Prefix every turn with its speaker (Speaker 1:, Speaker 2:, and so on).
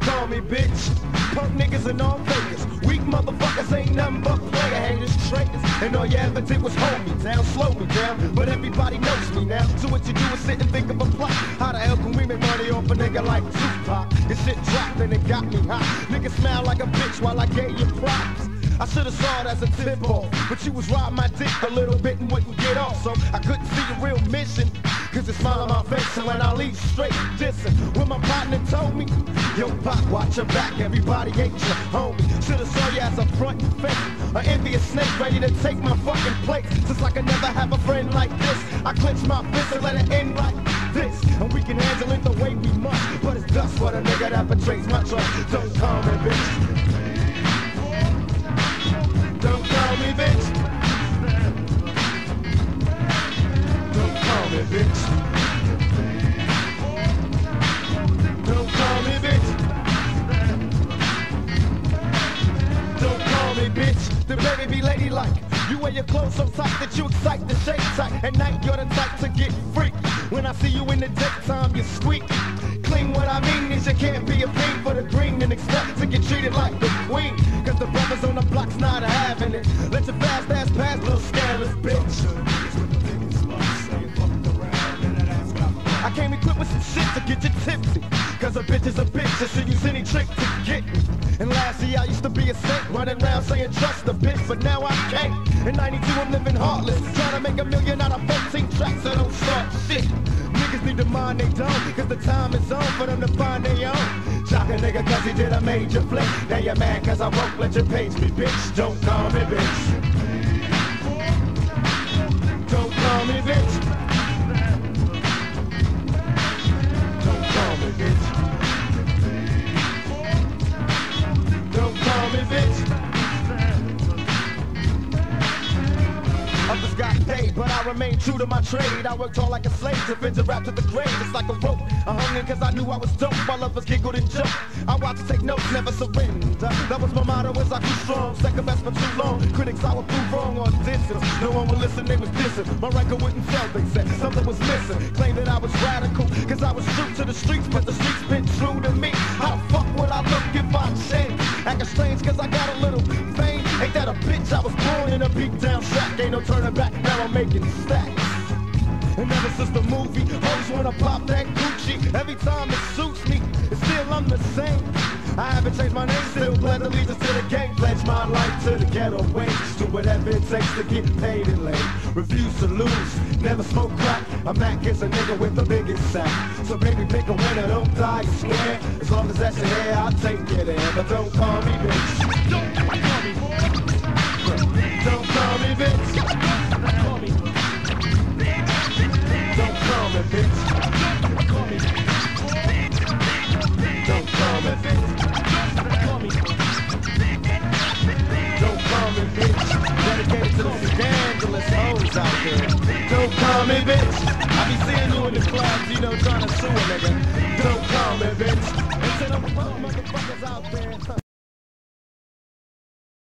Speaker 1: Call me bitch. Punk niggas and all fakers. Weak motherfuckers ain't nothing but player haters, traitors. And all you ever did was hold me down, slow me down. But everybody knows me now. So what you do is sit and think of a plot. How the hell can we make money off a nigga like Tupac? This shit dropped and it got me hot. Niggas smile like a bitch while I gave you props. I should've saw it as a tip off, but you was riding my dick a little bit and wouldn't get off, so I couldn't see your real mission. Cause it's smile on my face, and when I leave straight dissing, when my partner told me, Yo, Pop, watch your back, everybody ain't your homie. Should've saw you as a front face, an envious snake ready to take my fucking place. Just like I never have a friend like this, I clench my fist and let it end like this. And we can handle it the way we must, but it's dust for the nigga that betrays my trust. Don't call me bitch. Ladylike. You wear your clothes so tight that you excite the shake tight. At night you're the type to get freaky. When I see you in the daytime, you squeak. Clean what I mean is you can't be a fiend for the green and expect to get treated like the queen. Cause the brothers on the block's not having it. Let your fast ass pass, little scandalous bitch. I came equipped with some shit to get you tipsy. Cause a bitch is a bitch, and she'll use any trick to get me. I used to be a saint, running around saying trust the bitch, but now I can't. In 92 I'm living heartless, trying to make a million out of 14 tracks that don't start shit. Niggas need to mind they don't, cause the time is on for them to find their own. Shock a nigga cause he did a major flick. Now you're mad cause I won't let you page me, bitch. Don't call me bitch. Others got paid, but I remain true to my trade. I worked hard like a slave to fend rap to the grave. It's like a rope. I hung in cause I knew I was dope. While others giggled and joked. I watched to take notes, never surrender. That was my motto as I grew strong. Second best for too long. Critics, I would prove wrong on distance. No one would listen, they was dissing. My record wouldn't sell, they said. Something was missing. Claimed that I was radical. Cause I was true to the streets, but the streets been true to me. How fuck would I look if I changed? Acting strange cause I got a little I was born in a beat down shack. Ain't no turning back, now I'm making stacks. And ever since the movie, always wanna pop that Gucci. Every time it suits me, it's still I'm the same. I haven't changed my name, still pledge allegiance to the gang. Pledge my life to the ghetto ways. Do whatever it takes to get paid and laid. Refuse to lose, never smoke crack. I'm Mac is a nigga with the biggest sack. So baby, pick a winner, don't die scared. As long as that's your hair, I'll take it in. But don't call me bitch. Don't call me the club, Gino trying to sue a nigga. Don't call me, bitch. And send them motherfuckers out there.